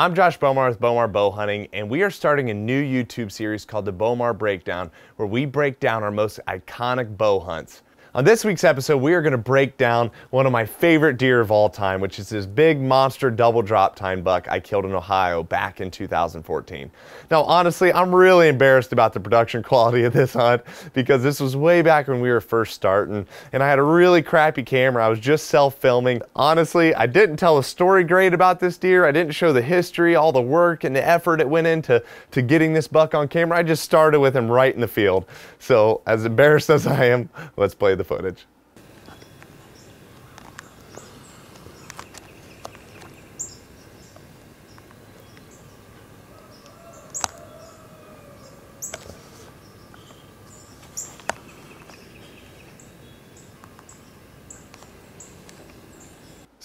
I'm Josh Bowmar with Bowmar Bow Hunting, and we are starting a new YouTube series called the Bowmar Breakdown, where we break down our most iconic bow hunts. On this week's episode, we are going to break down one of my favorite deer of all time, which is this big monster double drop tine buck I killed in Ohio back in 2014. Now, honestly, I'm really embarrassed about the production quality of this hunt because this was way back when we were first starting, and I had a really crappy camera. I was just self-filming. Honestly, I didn't tell a story great about this deer. I didn't show the history, all the work and the effort it went into to getting this buck on camera. I just started with him right in the field. So as embarrassed as I am, let's play the footage.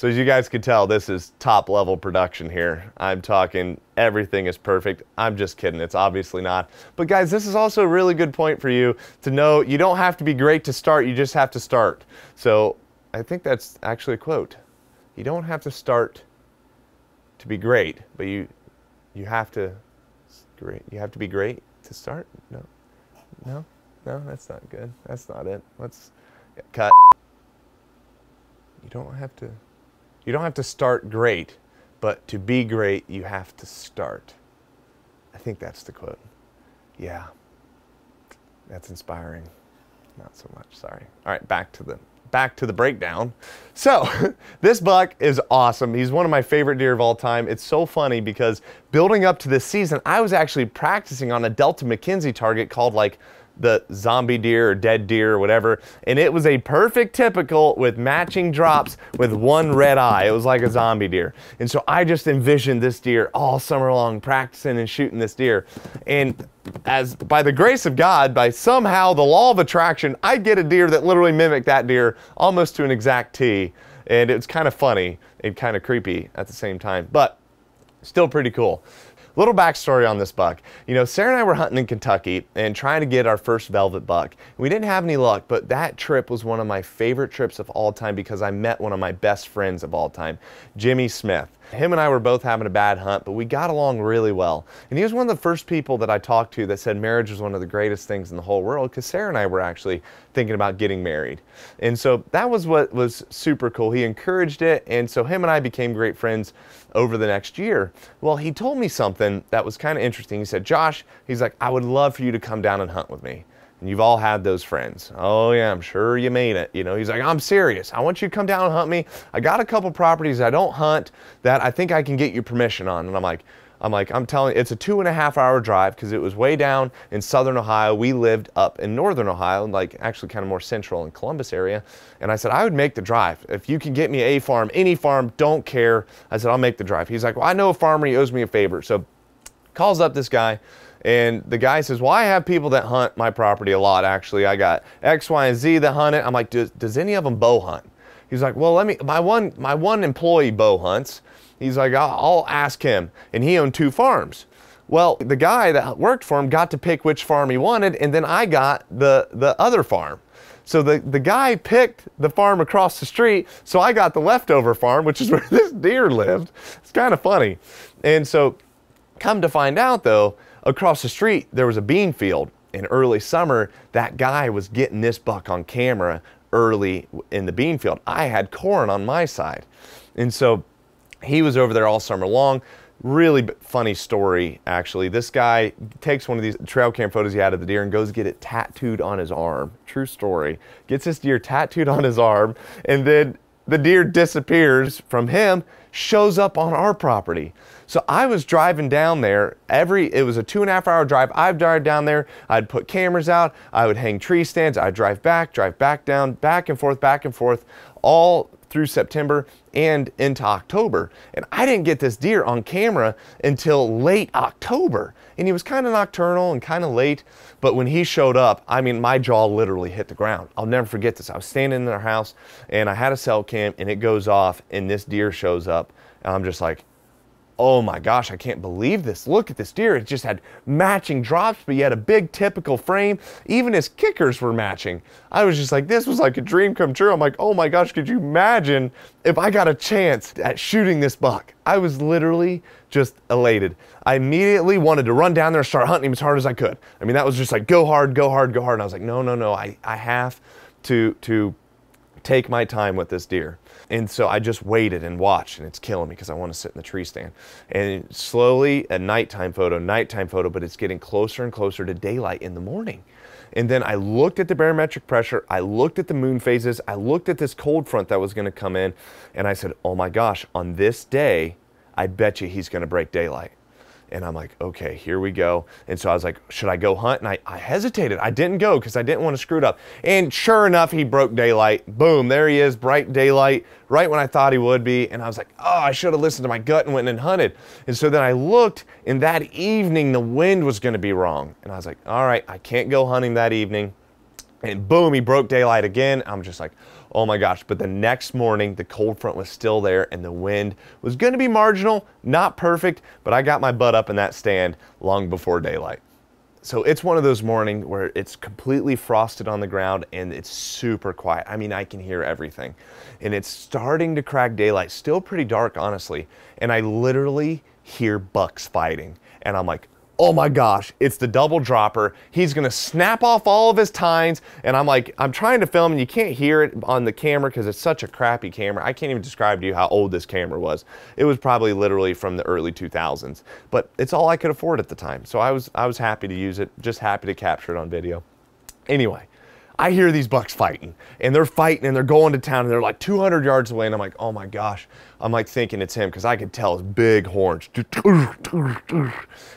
So as you guys can tell, this is top level production here. I'm talking everything is perfect. I'm just kidding, it's obviously not. But guys, this is also a really good point for you to know you don't have to be great to start, you just have to start. So I think that's actually a quote. You don't have to start to be great, but you you have to great. You have to be great to start? No. No? No, that's not good. That's not it. Let's cut. You don't have to you don't have to start great, but to be great, you have to start. I think that's the quote. Yeah, that's inspiring. Not so much, sorry. All right, back to the back to the breakdown. So, this buck is awesome. He's one of my favorite deer of all time. It's so funny because building up to this season, I was actually practicing on a Delta McKenzie target called like the zombie deer or dead deer or whatever. And it was a perfect typical with matching drops with one red eye. It was like a zombie deer. And so I just envisioned this deer all summer long practicing and shooting this deer. And as by the grace of God, by somehow the law of attraction, I get a deer that literally mimicked that deer almost to an exact T. And it's kind of funny and kind of creepy at the same time, but still pretty cool. Little backstory on this buck. You know, Sarah and I were hunting in Kentucky and trying to get our first velvet buck. We didn't have any luck, but that trip was one of my favorite trips of all time because I met one of my best friends of all time, Jimmy Smith. Him and I were both having a bad hunt, but we got along really well. And he was one of the first people that I talked to that said marriage was one of the greatest things in the whole world because Sarah and I were actually thinking about getting married. And so that was what was super cool. He encouraged it. And so him and I became great friends over the next year. Well, he told me something that was kind of interesting. He said, Josh, he's like, I would love for you to come down and hunt with me. And you've all had those friends. Oh yeah, I'm sure you made it. You know, he's like, I'm serious. I want you to come down and hunt me. I got a couple properties I don't hunt that I think I can get you permission on. And I'm like, I'm like, I'm telling you, it's a two and a half hour drive because it was way down in southern Ohio. We lived up in northern Ohio, like actually kind of more central in Columbus area. And I said, I would make the drive. If you can get me a farm, any farm, don't care. I said, I'll make the drive. He's like, well, I know a farmer, he owes me a favor. So calls up this guy. And the guy says, well, I have people that hunt my property a lot, actually. I got X, Y, and Z that hunt it. I'm like, does, does any of them bow hunt? He's like, well, let me, my one, my one employee bow hunts. He's like, I'll, I'll ask him. And he owned two farms. Well, the guy that worked for him got to pick which farm he wanted, and then I got the, the other farm. So the, the guy picked the farm across the street, so I got the leftover farm, which is where this deer lived. It's kind of funny. And so come to find out though, Across the street, there was a bean field. In early summer, that guy was getting this buck on camera early in the bean field. I had corn on my side. And so he was over there all summer long. Really funny story, actually. This guy takes one of these trail cam photos he had of the deer and goes get it tattooed on his arm. True story. Gets this deer tattooed on his arm, and then the deer disappears from him, shows up on our property. So I was driving down there every, it was a two and a half hour drive. I'd drive down there, I'd put cameras out, I would hang tree stands, I'd drive back, drive back down, back and forth, back and forth, all through September and into October. And I didn't get this deer on camera until late October. And he was kind of nocturnal and kind of late. But when he showed up, I mean, my jaw literally hit the ground. I'll never forget this. I was standing in our house and I had a cell cam and it goes off and this deer shows up. And I'm just like, oh my gosh, I can't believe this. Look at this deer. It just had matching drops, but yet a big typical frame. Even his kickers were matching. I was just like, this was like a dream come true. I'm like, oh my gosh, could you imagine if I got a chance at shooting this buck? I was literally just elated. I immediately wanted to run down there and start hunting him as hard as I could. I mean, that was just like, go hard, go hard, go hard. And I was like, no, no, no, I, I have to, to take my time with this deer. And so I just waited and watched, and it's killing me because I want to sit in the tree stand. And slowly, a nighttime photo, nighttime photo, but it's getting closer and closer to daylight in the morning. And then I looked at the barometric pressure, I looked at the moon phases, I looked at this cold front that was going to come in, and I said, oh my gosh, on this day, I bet you he's going to break daylight. And I'm like, okay, here we go. And so I was like, should I go hunt? And I, I hesitated. I didn't go because I didn't want to screw it up. And sure enough, he broke daylight. Boom, there he is, bright daylight, right when I thought he would be. And I was like, oh, I should have listened to my gut and went and hunted. And so then I looked, and that evening, the wind was going to be wrong. And I was like, all right, I can't go hunting that evening. And boom, he broke daylight again. I'm just like, oh my gosh. But the next morning, the cold front was still there and the wind was going to be marginal, not perfect, but I got my butt up in that stand long before daylight. So it's one of those mornings where it's completely frosted on the ground and it's super quiet. I mean, I can hear everything. And it's starting to crack daylight, still pretty dark, honestly. And I literally hear bucks fighting. And I'm like, oh my gosh, it's the double dropper. He's gonna snap off all of his tines. And I'm like, I'm trying to film and you can't hear it on the camera because it's such a crappy camera. I can't even describe to you how old this camera was. It was probably literally from the early 2000s, but it's all I could afford at the time. So I was, I was happy to use it, just happy to capture it on video. Anyway, I hear these bucks fighting and they're fighting and they're going to town and they're like 200 yards away and I'm like, oh my gosh. I'm like thinking it's him because I could tell his big horns.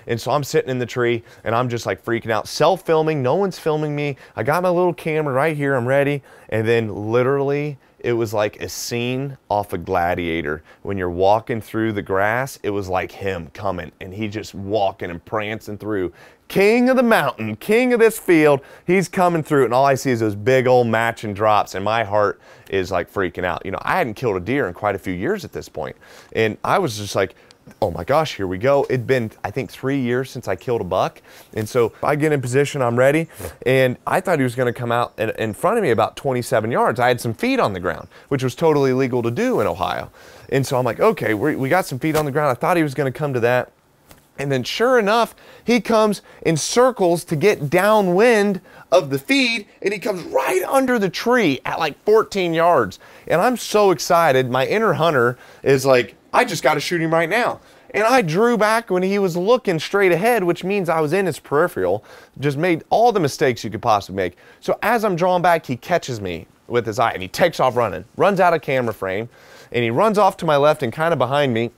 And so I'm sitting in the tree and I'm just like freaking out, self filming. No one's filming me. I got my little camera right here. I'm ready. And then literally it was like a scene off a gladiator. When you're walking through the grass, it was like him coming and he just walking and prancing through. King of the mountain, king of this field, he's coming through and all I see is those big old matching drops and my heart is like freaking out. You know, I hadn't killed a deer in quite a few years at this. And I was just like, oh my gosh, here we go. It'd been, I think, three years since I killed a buck. And so I get in position, I'm ready. And I thought he was going to come out in, in, front of me about 27 yards. I had some feet on the ground, which was totally legal to do in Ohio. And so I'm like, okay, we got some feet on the ground. I thought he was going to come to that. And then sure enough, he comes in circles to get downwind of the feed and he comes right under the tree at like 14 yards. And I'm so excited. My inner hunter is like, I just got to shoot him right now. And I drew back when he was looking straight ahead, which means I was in his peripheral, just made all the mistakes you could possibly make. So as I'm drawing back, he catches me with his eye and he takes off running, runs out of camera frame, and he runs off to my left and kind of behind me.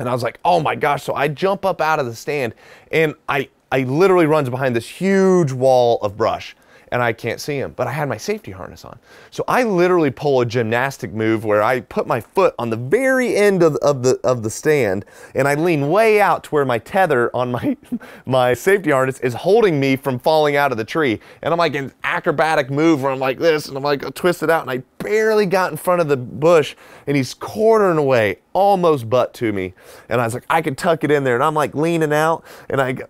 And I was like, oh my gosh. So I jump up out of the stand and I, I literally runs behind this huge wall of brush and I can't see him, but I had my safety harness on. So I literally pull a gymnastic move where I put my foot on the very end of, of, the, of the stand and I lean way out to where my tether on my, my safety harness is holding me from falling out of the tree. And I'm like an acrobatic move where I'm like this and I'm like uh, twisted out and I barely got in front of the bush and he's quartering away almost butt to me. And I was like, I could tuck it in there. And I'm like leaning out and I go,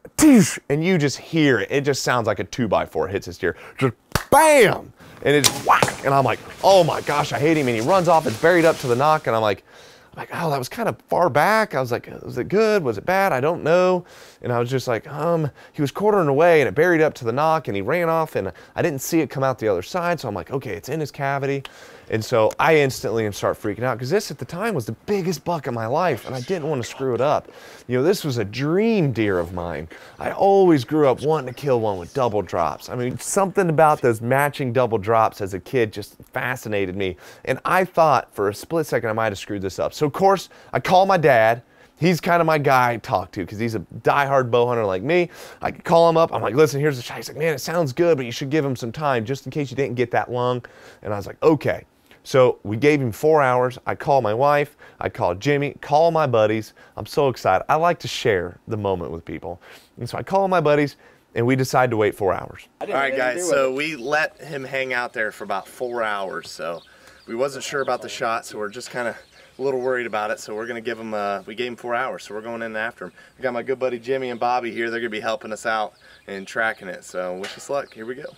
and you just hear it. It just sounds like a two by four hits his deer. Just bam! And it's whack. And I'm like, oh my gosh, I hate him. And he runs off, it's buried up to the nock. And I'm like, I'm like, oh, that was kind of far back. I was like, was it good? Was it bad? I don't know. And I was just like, um, he was quartering away and it buried up to the nock and he ran off and I didn't see it come out the other side. So I'm like, okay, it's in his cavity. And so I instantly start freaking out because this at the time was the biggest buck of my life and I didn't want to screw it up. You know, this was a dream deer of mine. I always grew up wanting to kill one with double drops. I mean, something about those matching double drops as a kid just fascinated me. And I thought for a split second I might have screwed this up. So of course I call my dad he's kind of my guy to talk to because he's a diehard bow hunter like me. I call him up. I'm like, listen, here's the shot. He's like, man, it sounds good, but you should give him some time just in case you didn't get that long. And I was like, okay. So we gave him four hours. I called my wife, I called Jimmy, call my buddies. I'm so excited. I like to share the moment with people. And so I call my buddies and we decide to wait four hours. All right, guys, so we let him hang out there for about four hours. So we wasn't sure about the shot, so we're just kind of a little worried about it, so we're gonna give him, Uh, we gave him four hours, so we're going in after him. I got my good buddy Jimmy and Bobby here. They're gonna be helping us out and tracking it. So wish us luck. Here we go.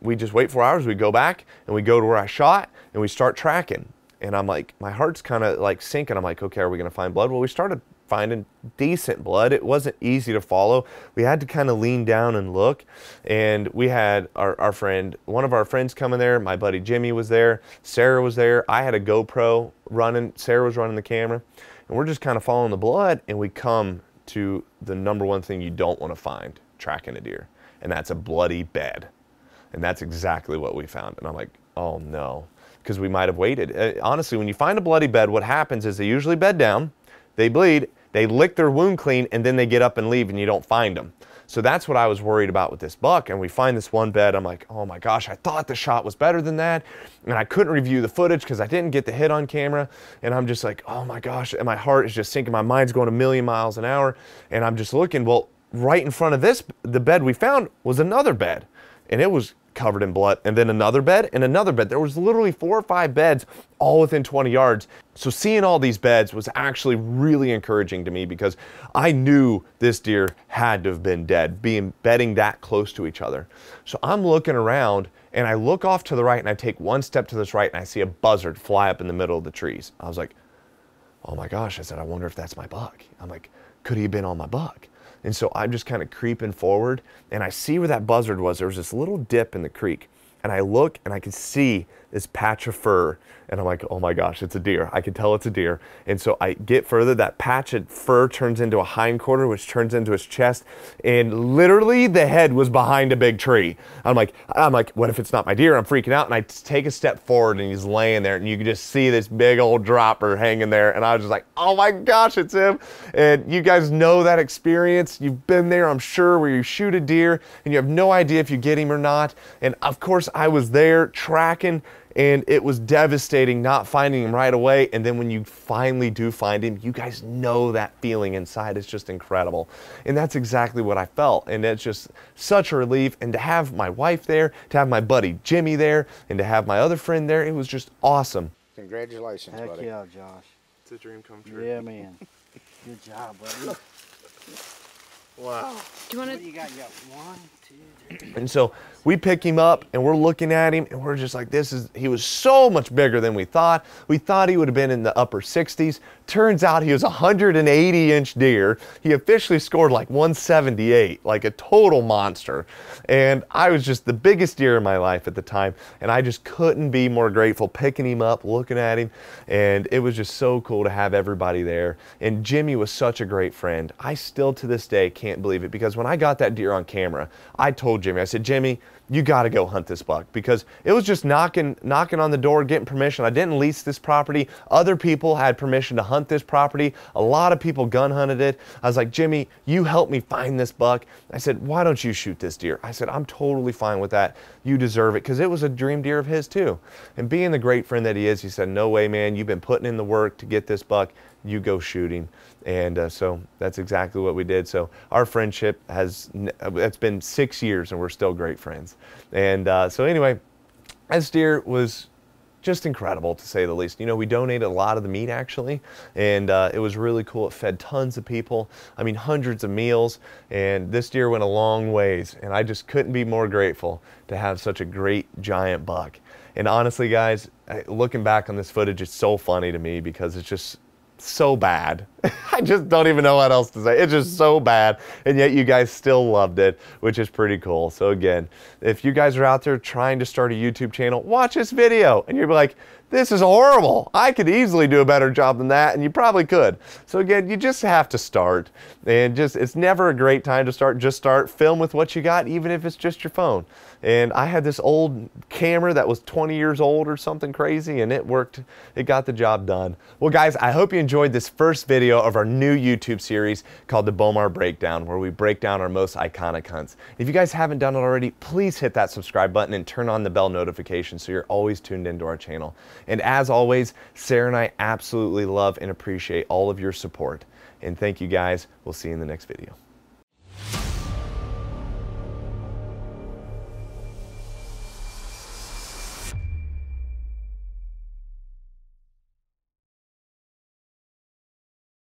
We just wait four hours. We go back and we go to where I shot and we start tracking. And I'm like, my heart's kind of like sinking. I'm like, okay, are we gonna find blood? Well, we started finding decent blood. It wasn't easy to follow. We had to kind of lean down and look. And we had our, our friend, one of our friends coming there. My buddy Jimmy was there. Sarah was there. I had a GoPro running. Sarah was running the camera. And we're just kind of following the blood. And we come to the number one thing you don't want to find tracking a deer. And that's a bloody bed. And that's exactly what we found. And I'm like, oh no, because we might have waited. Uh, honestly, when you find a bloody bed, what happens is they usually bed down, they bleed, they lick their wound clean and then they get up and leave and you don't find them. So that's what I was worried about with this buck. And we find this one bed. I'm like, oh my gosh, I thought the shot was better than that. And I couldn't review the footage because I didn't get the hit on camera. And I'm just like, oh my gosh. And my heart is just sinking. My mind's going a million miles an hour. And I'm just looking, well, right in front of this, the bed we found was another bed. And it was covered in blood, and then another bed and another bed. There was literally four or five beds all within 20 yards. So seeing all these beds was actually really encouraging to me because I knew this deer had to have been dead, being bedding that close to each other. So I'm looking around and I look off to the right and I take one step to this right and I see a buzzard fly up in the middle of the trees. I was like, oh my gosh. I said, I wonder if that's my buck. I'm like, could he have been on my buck? And so I'm just kind of creeping forward and I see where that buzzard was. There was this little dip in the creek. And I look and I can see this patch of fur and I'm like, oh my gosh, it's a deer. I can tell it's a deer. And so I get further, that patch of fur turns into a hind quarter, which turns into his chest. And literally the head was behind a big tree. I'm like, I'm like, what if it's not my deer? I'm freaking out. And I take a step forward and he's laying there and you can just see this big old dropper hanging there. And I was just like, oh my gosh, it's him. And you guys know that experience. You've been there, I'm sure, where you shoot a deer and you have no idea if you get him or not. And of course I was there tracking and it was devastating not finding him right away. And then when you finally do find him, you guys know that feeling inside is just incredible. And that's exactly what I felt. And it's just such a relief. And to have my wife there, to have my buddy Jimmy there, and to have my other friend there, it was just awesome. Congratulations, Heck buddy. yeah, Josh. It's a dream come true. Yeah, man. Good job, buddy. Wow. Do you want What to? you got? You got one, two, three. And so we pick him up and we're looking at him and we're just like, this is, he was so much bigger than we thought. We thought he would have been in the upper 60s. Turns out he was a 180 inch deer. He officially scored like 178, like a total monster. And I was just the biggest deer in my life at the time. And I just couldn't be more grateful picking him up, looking at him. And it was just so cool to have everybody there. And Jimmy was such a great friend. I still to this day can't believe it because when I got that deer on camera, I told Jimmy, I said, Jimmy, you got to go hunt this buck because it was just knocking knocking on the door getting permission. I didn't lease this property. Other people had permission to hunt this property. A lot of people gun hunted it. I was like, "Jimmy, you help me find this buck." I said, "Why don't you shoot this deer?" I said, "I'm totally fine with that. You deserve it because it was a dream deer of his too." And being the great friend that he is, he said, "No way, man. You've been putting in the work to get this buck. You go shoot him." And uh, so that's exactly what we did. So our friendship has it's been six years, and we're still great friends. And uh, so anyway, this deer was just incredible to say the least. You know, we donated a lot of the meat actually, and uh, it was really cool. It fed tons of people. I mean, hundreds of meals, and this deer went a long ways. And I just couldn't be more grateful to have such a great giant buck. And honestly, guys, looking back on this footage, it's so funny to me because it's just so bad. I just don't even know what else to say. It's just so bad. And yet you guys still loved it, which is pretty cool. So again, if you guys are out there trying to start a YouTube channel, watch this video and you're like, this is horrible. I could easily do a better job than that, and you probably could. So again, you just have to start. And just it's never a great time to start. Just start, film with what you got, even if it's just your phone. And I had this old camera that was 20 years old or something crazy, and it worked. It got the job done. Well, guys, I hope you enjoyed this first video of our new YouTube series called the Bowmar Breakdown, where we break down our most iconic hunts. If you guys haven't done it already, please hit that subscribe button and turn on the bell notification so you're always tuned into our channel. And as always, Sarah and I absolutely love and appreciate all of your support. And thank you guys. We'll see you in the next video.